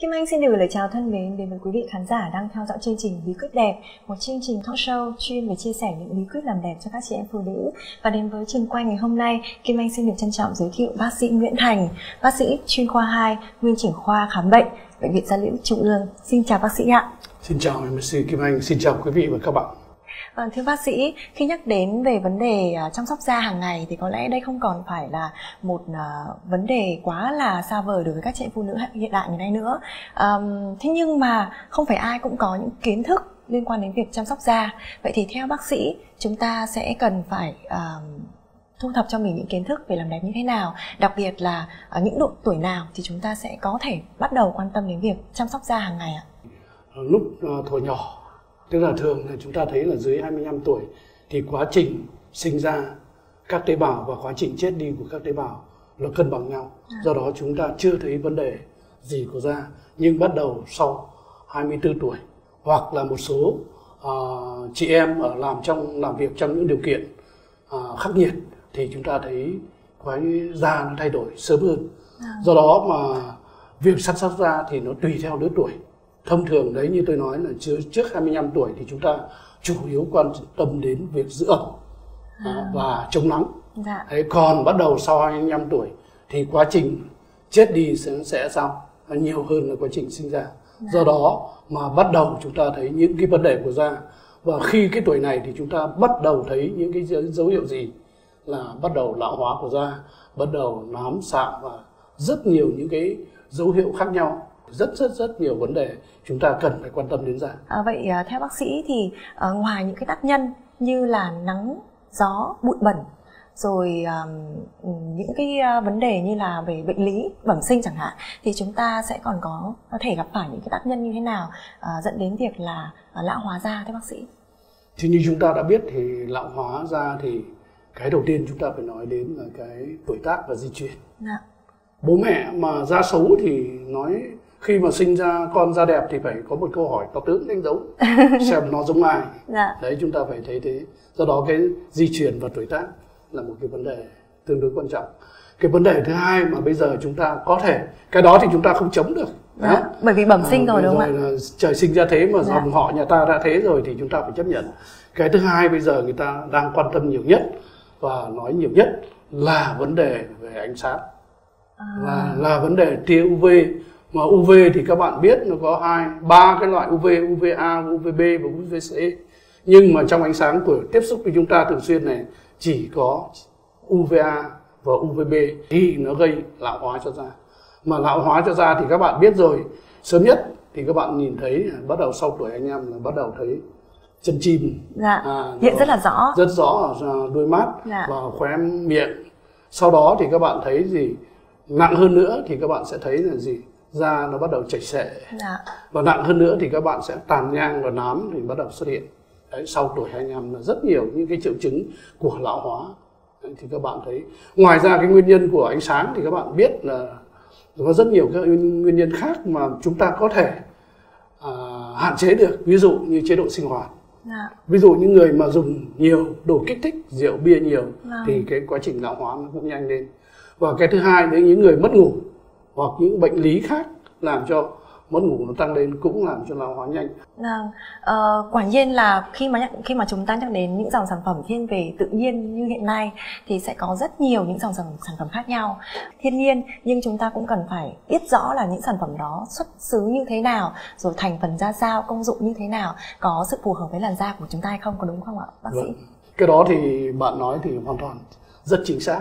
Kim Anh xin gửi lời chào thân mến đến với quý vị khán giả đang theo dõi chương trình Bí quyết đẹp, một chương trình talk show chuyên về chia sẻ những bí quyết làm đẹp cho các chị em phụ nữ. Và đến với trường quay ngày hôm nay, Kim Anh xin được trân trọng giới thiệu bác sĩ Nguyễn Thành, bác sĩ chuyên khoa 2, nguyên trưởng khoa khám bệnh, bệnh viện Gia Liễu Trung ương. Xin chào bác sĩ ạ. Xin chào MC Kim Anh, xin chào quý vị và các bạn. Vâng, thưa bác sĩ, khi nhắc đến về vấn đề à, chăm sóc da hàng ngày thì có lẽ đây không còn phải là một à, vấn đề quá là xa vời đối với các chị phụ nữ hiện đại ngày nay nữa. Um, thế nhưng mà không phải ai cũng có những kiến thức liên quan đến việc chăm sóc da. Vậy thì theo bác sĩ, chúng ta sẽ cần phải thu thập cho mình những kiến thức về làm đẹp như thế nào đặc biệt là ở những độ tuổi nào thì chúng ta sẽ có thể bắt đầu quan tâm đến việc chăm sóc da hàng ngày ạ lúc ờ, uh, thuở nhỏ tức là thường là chúng ta thấy là dưới 25 tuổi thì quá trình sinh ra các tế bào và quá trình chết đi của các tế bào nó cân bằng nhau à. do đó chúng ta chưa thấy vấn đề gì của da nhưng bắt đầu sau 24 tuổi hoặc là một số uh, chị em ở làm trong làm việc trong những điều kiện uh, khắc nghiệt thì chúng ta thấy cái da nó thay đổi sớm hơn à. do đó mà việc săn sóc da thì nó tùy theo lứa tuổi thông thường đấy như tôi nói là trước, trước 25 tuổi thì chúng ta chủ yếu quan tâm đến việc giữ ẩm à. và chống nắng dạ. đấy, còn bắt đầu sau 25 tuổi thì quá trình chết đi sẽ, sẽ sao nhiều hơn là quá trình sinh ra dạ. do đó mà bắt đầu chúng ta thấy những cái vấn đề của da và khi cái tuổi này thì chúng ta bắt đầu thấy những cái dấu hiệu gì là bắt đầu lão hóa của da bắt đầu nám sạm và rất nhiều những cái dấu hiệu khác nhau rất rất rất nhiều vấn đề chúng ta cần phải quan tâm đến da. À, vậy à, theo bác sĩ thì à, ngoài những cái tác nhân như là nắng, gió, bụi bẩn rồi um, những cái vấn đề như là về bệnh lý bẩm sinh chẳng hạn thì chúng ta sẽ còn có có thể gặp phải những cái tác nhân như thế nào uh, dẫn đến việc là uh, lão hóa da thưa bác sĩ? Thì như chúng ta đã biết thì lão hóa da thì cái đầu tiên chúng ta phải nói đến là cái tuổi tác và di truyền. Dạ. Bố mẹ mà da xấu thì nói khi mà sinh ra con da đẹp thì phải có một câu hỏi to tướng đánh dấu xem nó giống ai dạ. đấy chúng ta phải thấy thế do đó cái di truyền và tuổi tác là một cái vấn đề tương đối quan trọng cái vấn đề thứ hai mà bây giờ chúng ta có thể cái đó thì chúng ta không chống được dạ. bởi vì bẩm sinh à, rồi đúng không ạ trời sinh ra thế mà dạ. dòng họ nhà ta đã thế rồi thì chúng ta phải chấp nhận cái thứ hai bây giờ người ta đang quan tâm nhiều nhất và nói nhiều nhất là vấn đề về ánh sáng à. là là vấn đề tia UV mà UV thì các bạn biết nó có hai ba cái loại UV UVA UVB và UVC nhưng mà trong ánh sáng của tiếp xúc với chúng ta thường xuyên này chỉ có UVA và UVB thì nó gây lão hóa cho da. Mà lão hóa cho da thì các bạn biết rồi sớm nhất thì các bạn nhìn thấy bắt đầu sau tuổi anh em là bắt đầu thấy chân chim. Dạ. à, hiện rất là rõ. rất rõ ở đôi mắt dạ. và khóe miệng. Sau đó thì các bạn thấy gì? Nặng hơn nữa thì các bạn sẽ thấy là gì da nó bắt đầu chảy xệ dạ. và nặng hơn nữa thì các bạn sẽ tàn nhang và nám thì bắt đầu xuất hiện đấy sau tuổi 25 là rất nhiều những cái triệu chứng của lão hóa đấy, thì các bạn thấy ngoài ra cái nguyên nhân của ánh sáng thì các bạn biết là có rất nhiều các nguyên nhân khác mà chúng ta có thể à, hạn chế được ví dụ như chế độ sinh hoạt Dạ. ví dụ những người mà dùng nhiều đồ kích thích rượu bia nhiều dạ. thì cái quá trình lão hóa nó cũng nhanh lên và cái thứ hai đấy những người mất ngủ hoặc những bệnh lý khác làm cho mất ngủ nó tăng lên cũng làm cho lão hóa nhanh. Ờ, quả nhiên là khi mà khi mà chúng ta nhắc đến những dòng sản phẩm thiên về tự nhiên như hiện nay thì sẽ có rất nhiều những dòng sản, sản phẩm khác nhau thiên nhiên nhưng chúng ta cũng cần phải biết rõ là những sản phẩm đó xuất xứ như thế nào rồi thành phần ra sao công dụng như thế nào có sự phù hợp với làn da của chúng ta hay không có đúng không ạ bác sĩ? Vâng. Cái đó thì bạn nói thì hoàn toàn rất chính xác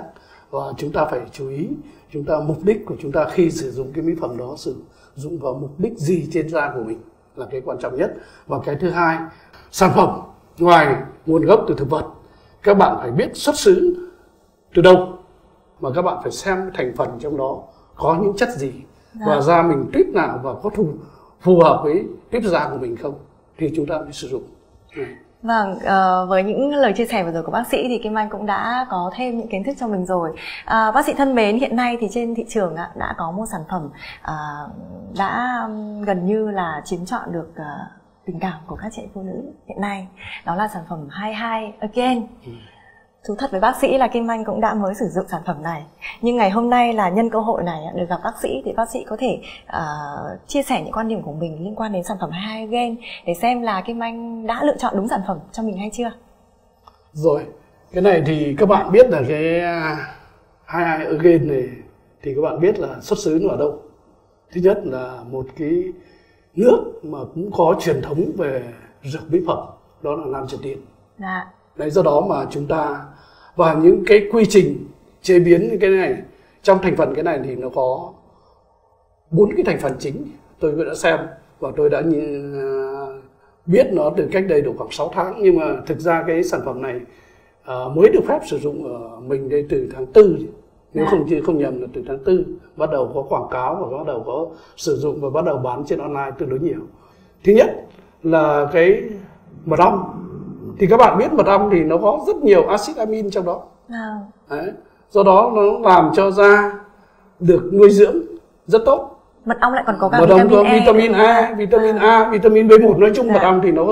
và chúng ta phải chú ý chúng ta mục đích của chúng ta khi sử dụng cái mỹ phẩm đó sử dụng vào mục đích gì trên da của mình là cái quan trọng nhất và cái thứ hai sản phẩm ngoài nguồn gốc từ thực vật các bạn phải biết xuất xứ từ đâu mà các bạn phải xem thành phần trong đó có những chất gì dạ. và da mình tuyết nào và có phù, phù hợp với tuyết da của mình không thì chúng ta mới sử dụng. Ừ. Vâng, uh, với những lời chia sẻ vừa rồi của bác sĩ thì Kim Anh cũng đã có thêm những kiến thức cho mình rồi. Uh, bác sĩ thân mến, hiện nay thì trên thị trường uh, đã có một sản phẩm uh, đã gần như là chiếm trọn được uh, tình cảm của các chị phụ nữ hiện nay. Đó là sản phẩm 22 Again. Ừ thú thật với bác sĩ là Kim Anh cũng đã mới sử dụng sản phẩm này nhưng ngày hôm nay là nhân cơ hội này được gặp bác sĩ thì bác sĩ có thể uh, chia sẻ những quan điểm của mình liên quan đến sản phẩm hai again để xem là Kim Anh đã lựa chọn đúng sản phẩm cho mình hay chưa rồi cái này thì các bạn biết là cái hai hai again này thì các bạn biết là xuất xứ nó ở đâu thứ nhất là một cái nước mà cũng có truyền thống về dược mỹ phẩm đó là Nam Triều Tiên. Dạ. Đấy do đó mà chúng ta và những cái quy trình chế biến cái này trong thành phần cái này thì nó có bốn cái thành phần chính tôi đã xem và tôi đã như, uh, biết nó từ cách đây được khoảng 6 tháng. Nhưng mà thực ra cái sản phẩm này uh, mới được phép sử dụng ở mình đây từ tháng tư. Nếu dạ. không không nhầm là từ tháng tư bắt đầu có quảng cáo và bắt đầu có sử dụng và bắt đầu bán trên online tương đối nhiều. Thứ nhất là cái mật ong thì các bạn biết mật ong thì nó có rất nhiều axit amin trong đó à. Đấy. do đó nó làm cho da được nuôi dưỡng rất tốt mật ong lại còn có cả mật ong có vitamin A, vitamin A, vitamin B1 nói chung dạ. mật ong thì nó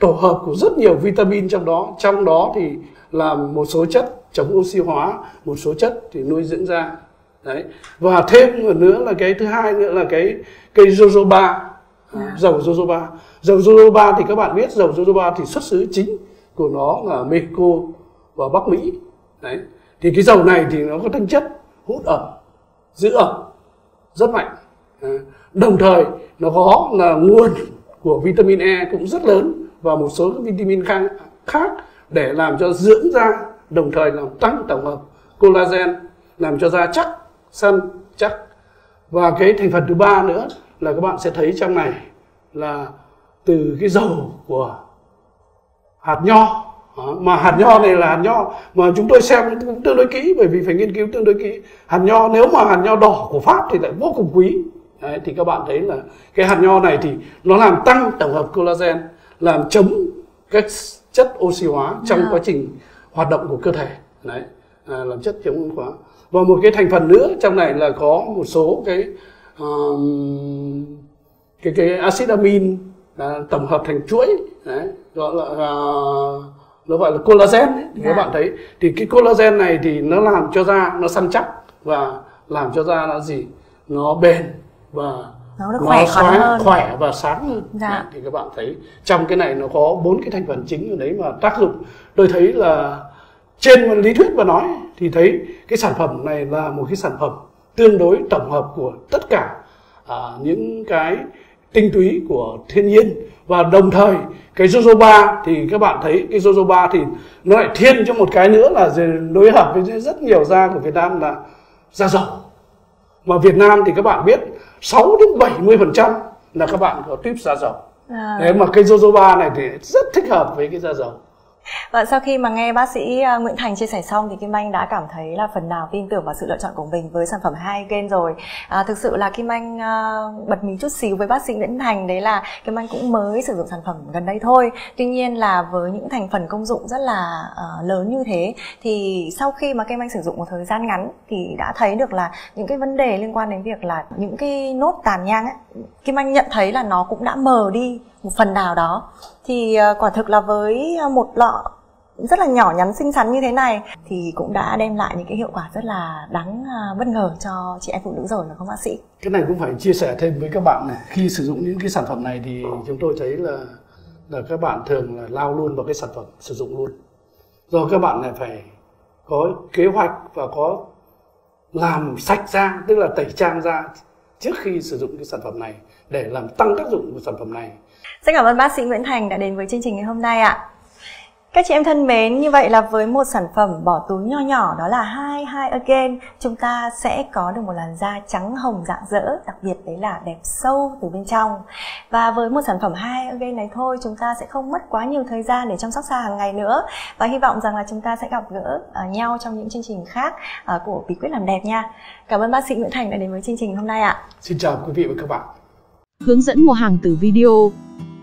tổ hợp của rất nhiều vitamin trong đó. Trong đó thì là một số chất chống oxy hóa, một số chất thì nuôi dưỡng da. Đấy. Và thêm nữa là cái thứ hai nữa là cái cây jojoba, à. dầu jojoba. Dầu jojoba thì các bạn biết dầu jojoba thì xuất xứ chính của nó là Mexico và Bắc Mỹ. Đấy. Thì cái dầu này thì nó có tính chất hút ẩm, giữ ẩm rất mạnh đồng thời nó có là nguồn của vitamin E cũng rất lớn và một số các vitamin khác để làm cho dưỡng da đồng thời làm tăng tổng hợp collagen làm cho da chắc săn chắc và cái thành phần thứ ba nữa là các bạn sẽ thấy trong này là từ cái dầu của hạt nho. Mà hạt nho này là hạt nho mà chúng tôi xem cũng tương đối kỹ bởi vì phải nghiên cứu tương đối kỹ. Hạt nho nếu mà hạt nho đỏ của pháp thì lại vô cùng quý. Đấy, thì các bạn thấy là cái hạt nho này thì nó làm tăng tổng hợp collagen làm chống các chất oxy hóa trong. Dạ. quá trình hoạt động của cơ thể. Đấy à, làm chất chống oxy hóa. Và một cái thành phần nữa trong này là có một số cái um, cái cái acid amin à, tổng hợp thành chuỗi đấy gọi là uh, nó gọi là collagen ấy, thì các dạ. bạn thấy thì cái collagen này thì nó làm cho da nó săn chắc và làm cho da là gì nó bền và nó, được khỏe, nó sáng, hơn. khỏe và sáng hơn dạ. thì các bạn thấy trong cái này nó có bốn cái thành phần chính ở đấy mà tác dụng tôi thấy là trên lý thuyết mà nói thì thấy cái sản phẩm này là một cái sản phẩm tương đối tổng hợp của tất cả à, những cái tinh túy của thiên nhiên. Và đồng thời cái jojoba thì các bạn thấy cái jojoba thì nó lại thiên cho một cái nữa là đối hợp với rất nhiều da của Việt Nam là da dầu. Mà Việt Nam thì các bạn biết 6 đến 70 phần trăm là các bạn có tuyếp da dầu. À. Đấy mà cây jojoba này thì rất thích hợp với cái da dầu và sau khi mà nghe bác sĩ à, Nguyễn Thành chia sẻ xong thì Kim Anh đã cảm thấy là phần nào tin tưởng vào sự lựa chọn của mình với sản phẩm hai gen rồi. À, thực sự là Kim Anh à, bật mí chút xíu với bác sĩ Nguyễn Thành đấy là Kim Anh cũng mới sử dụng sản phẩm gần đây thôi. Tuy nhiên là với những thành phần công dụng rất là à, lớn như thế thì sau khi mà Kim Anh sử dụng một thời gian ngắn thì đã thấy được là những cái vấn đề liên quan đến việc là những cái nốt tàn nhang ấy, Kim Anh nhận thấy là nó cũng đã mờ đi một phần nào đó thì à, quả thực là với à, một lọ rất là nhỏ nhắn xinh xắn như thế này thì cũng đã đem lại những cái hiệu quả rất là đáng ờ, bất ngờ cho chị em phụ nữ rồi phải không bác sĩ? Cái này cũng phải chia sẻ thêm với các bạn này. Khi sử dụng những cái sản phẩm này thì chúng tôi thấy là là các bạn thường là lao luôn vào cái sản phẩm sử dụng luôn. Do các bạn này phải có kế hoạch và có làm sạch da tức là tẩy trang da trước khi sử dụng cái sản phẩm này để làm tăng tác dụng của sản phẩm này Xin cảm ơn bác sĩ Nguyễn Thành đã đến với chương trình ngày hôm nay ạ. Các chị em thân mến, như vậy là với một sản phẩm bỏ túi nho nhỏ đó là hai hai again, chúng ta sẽ có được một làn da trắng hồng rạng rỡ, đặc biệt đấy là đẹp sâu từ bên trong. Và với một sản phẩm hai again này thôi, chúng ta sẽ không mất quá nhiều thời gian để chăm sóc da hàng ngày nữa. Và hy vọng rằng là chúng ta sẽ gặp gỡ uh, nhau trong những chương trình khác uh, của bí quyết làm đẹp nha. Cảm ơn bác sĩ Nguyễn Thành đã đến với chương trình hôm nay ạ. Xin chào quý vị và các bạn. Hướng dẫn mua hàng từ video